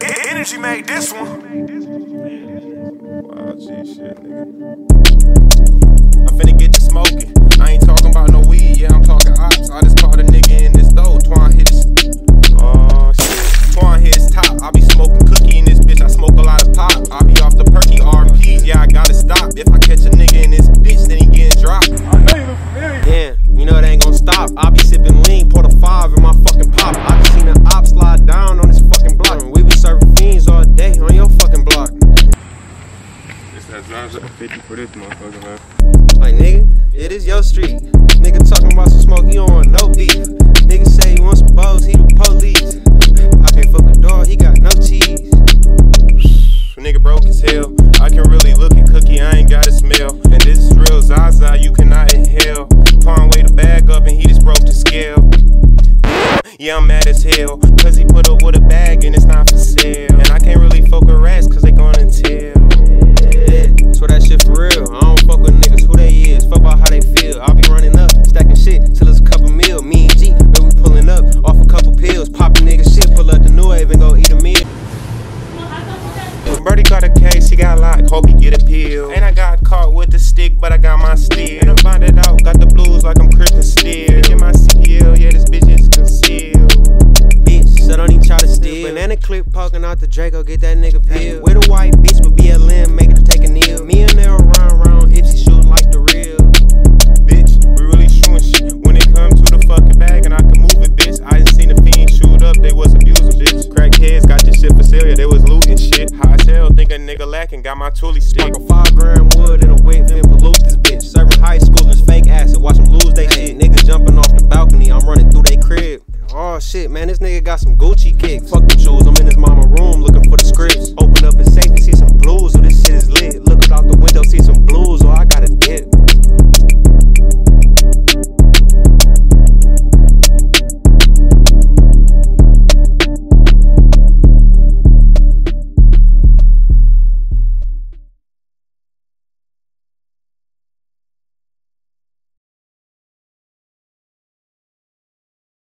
Energy made this one. Shit, nigga. I'm finna get to smoking. For this motherfucker, man. Like nigga, it is your street. Nigga talking about some smoke, he don't want no beef. Nigga say he want some bows, he the police. I can't fuck a dog, he got no cheese. Nigga broke as hell. I can really look at cookie, I ain't got a smell. And this is real Zaza, you cannot inhale. Pawn weigh the bag up and he just broke the scale. Yeah, I'm mad as hell. Cause he he got hope he get a pill. And I got caught with the stick, but I got my steel. And I'm bonded out, got the blues like I'm Christian Steel. Get my CPL, yeah, this bitch is concealed. Bitch, so don't even try to steal. Banana clip poking out the Draco, get that nigga pill. With a white bitch with BLM, make a nigga lacking, got my toolie stick. Spark a five gram wood in a wet fin, pollute this bitch. Serving high schoolers fake acid, watch them lose they shit. Niggas jumping off the balcony, I'm running through they crib. Oh shit, man, this nigga got some Gucci kicks. Fuck them shoes, I'm in his mama room looking